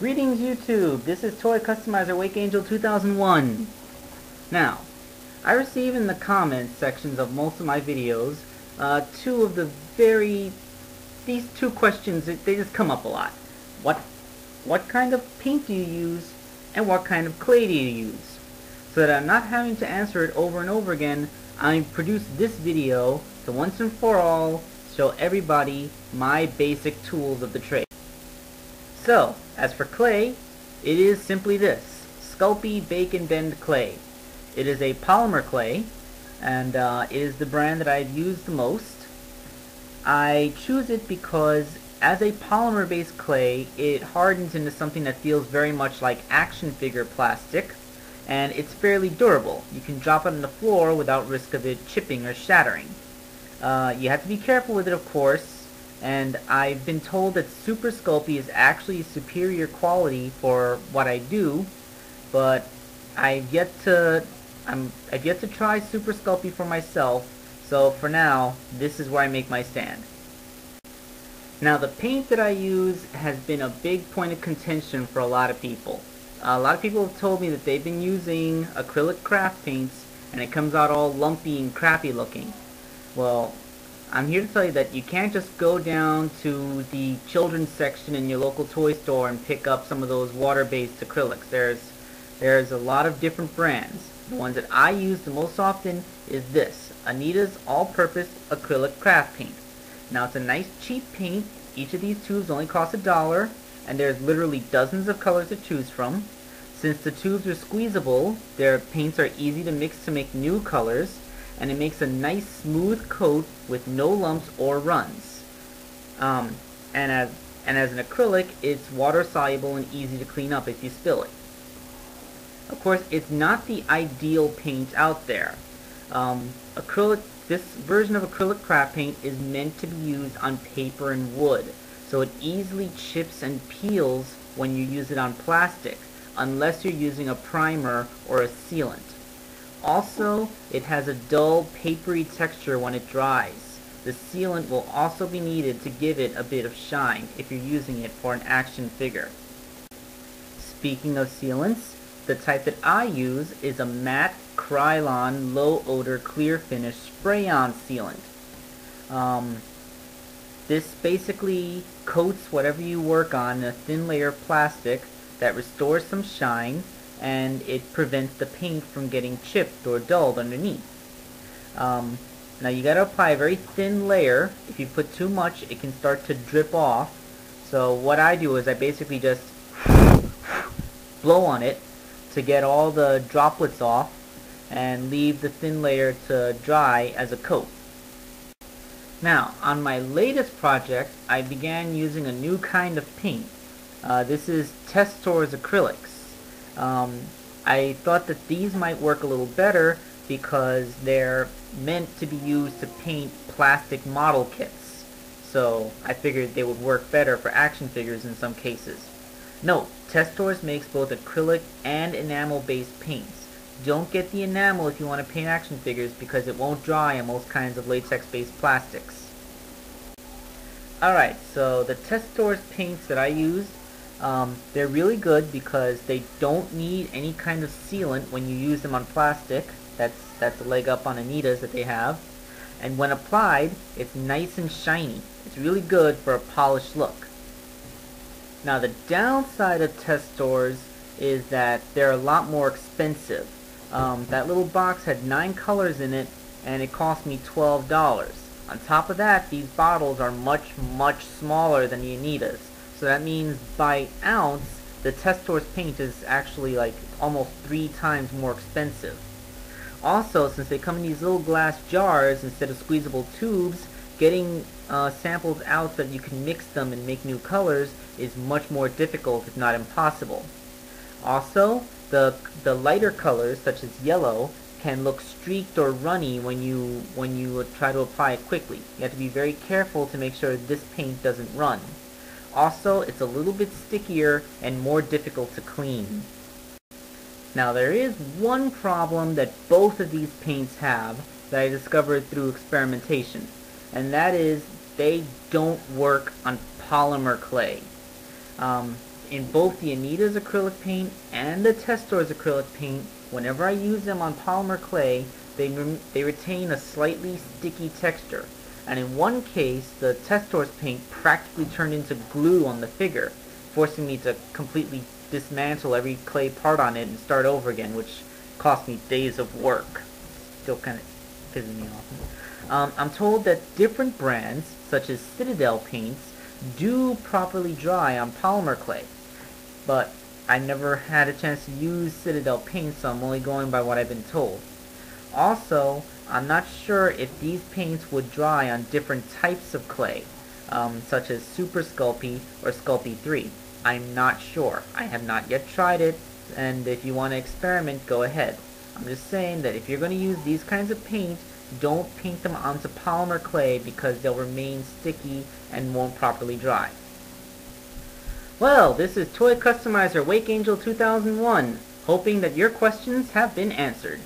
Greetings YouTube, this is Toy Customizer Wake Angel 2001. Now, I receive in the comments sections of most of my videos uh, two of the very, these two questions, they just come up a lot. What, what kind of paint do you use and what kind of clay do you use? So that I'm not having to answer it over and over again, I produced this video to once and for all show everybody my basic tools of the trade. So, as for clay, it is simply this, Sculpey Bake and Bend Clay. It is a polymer clay, and uh, it is the brand that I've used the most. I choose it because as a polymer-based clay, it hardens into something that feels very much like action figure plastic, and it's fairly durable. You can drop it on the floor without risk of it chipping or shattering. Uh, you have to be careful with it, of course, and I've been told that Super Sculpey is actually superior quality for what I do, but I've yet to I'm I've yet to try Super Sculpey for myself, so for now, this is where I make my stand. Now the paint that I use has been a big point of contention for a lot of people. A lot of people have told me that they've been using acrylic craft paints and it comes out all lumpy and crappy looking. Well, I'm here to tell you that you can't just go down to the children's section in your local toy store and pick up some of those water-based acrylics. There's there's a lot of different brands. The ones that I use the most often is this, Anita's All-Purpose Acrylic Craft Paint. Now it's a nice cheap paint. Each of these tubes only costs a dollar, and there's literally dozens of colors to choose from. Since the tubes are squeezable, their paints are easy to mix to make new colors, and it makes a nice smooth coat with no lumps or runs. Um, and as and as an acrylic, it's water soluble and easy to clean up if you spill it. Of course, it's not the ideal paint out there. Um, acrylic, this version of acrylic craft paint is meant to be used on paper and wood, so it easily chips and peels when you use it on plastic, unless you're using a primer or a sealant. Also, it has a dull, papery texture when it dries. The sealant will also be needed to give it a bit of shine if you're using it for an action figure. Speaking of sealants, the type that I use is a matte Krylon low odor clear finish spray-on sealant. Um, this basically coats whatever you work on in a thin layer of plastic that restores some shine and it prevents the paint from getting chipped or dulled underneath. Um, now you gotta apply a very thin layer. If you put too much, it can start to drip off. So what I do is I basically just blow on it to get all the droplets off and leave the thin layer to dry as a coat. Now, on my latest project, I began using a new kind of paint. Uh, this is Testors acrylics. Um, I thought that these might work a little better because they're meant to be used to paint plastic model kits. So I figured they would work better for action figures in some cases. Note, Testors makes both acrylic and enamel-based paints. Don't get the enamel if you want to paint action figures because it won't dry on most kinds of latex-based plastics. Alright, so the Testors paints that I used um, they're really good because they don't need any kind of sealant when you use them on plastic. That's, that's a leg up on Anita's that they have. And when applied, it's nice and shiny. It's really good for a polished look. Now the downside of Testors is that they're a lot more expensive. Um, that little box had nine colors in it and it cost me $12. On top of that, these bottles are much, much smaller than the Anita's. So that means by ounce, the Testors paint is actually like almost three times more expensive. Also, since they come in these little glass jars instead of squeezable tubes, getting uh, samples out so that you can mix them and make new colors is much more difficult, if not impossible. Also, the, the lighter colors, such as yellow, can look streaked or runny when you, when you try to apply it quickly. You have to be very careful to make sure this paint doesn't run. Also, it's a little bit stickier and more difficult to clean. Now there is one problem that both of these paints have that I discovered through experimentation, and that is they don't work on polymer clay. Um, in both the Anita's acrylic paint and the Testors acrylic paint, whenever I use them on polymer clay, they, they retain a slightly sticky texture. And in one case, the Testors paint practically turned into glue on the figure, forcing me to completely dismantle every clay part on it and start over again, which cost me days of work. Still kind of pissing me off. Um, I'm told that different brands, such as Citadel paints, do properly dry on polymer clay. But I never had a chance to use Citadel paint, so I'm only going by what I've been told. Also, I'm not sure if these paints would dry on different types of clay, um, such as Super Sculpey or Sculpey 3. I'm not sure. I have not yet tried it, and if you want to experiment, go ahead. I'm just saying that if you're going to use these kinds of paint, don't paint them onto polymer clay because they'll remain sticky and won't properly dry. Well, this is Toy Customizer Wake Angel 2001, hoping that your questions have been answered.